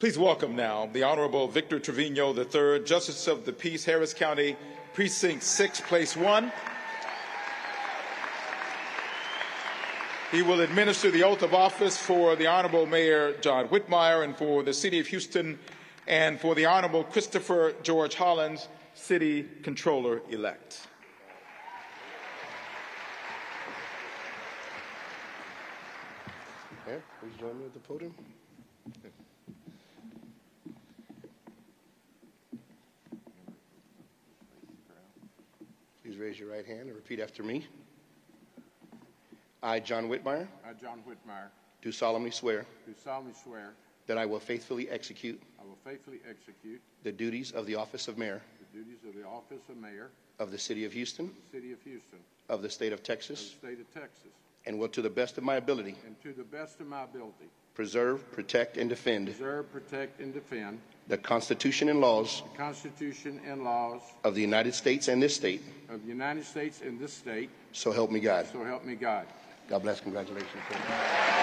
Please welcome now the Honorable Victor Trevino III, Justice of the Peace, Harris County, Precinct 6, Place 1. He will administer the oath of office for the Honorable Mayor John Whitmire and for the City of Houston and for the Honorable Christopher George Hollins, City Controller elect. Mayor, please join me at the podium. Please raise your right hand and repeat after me. I, John Whitmire, I, John Whitmire, do solemnly swear do solemnly swear that I will faithfully execute I will faithfully execute the duties of the office of mayor the duties of the office of mayor of the city of Houston, of the city of Houston, of the state of of the Texas, state of Texas, and will to the best of my ability and to the best of my ability preserve, protect, and defend preserve, protect, and defend the Constitution and laws the Constitution and laws of the United States and this state. Of the United States and this state, So help me God. so help me God. God bless. Congratulations.